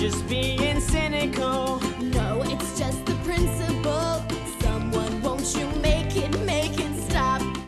just being cynical.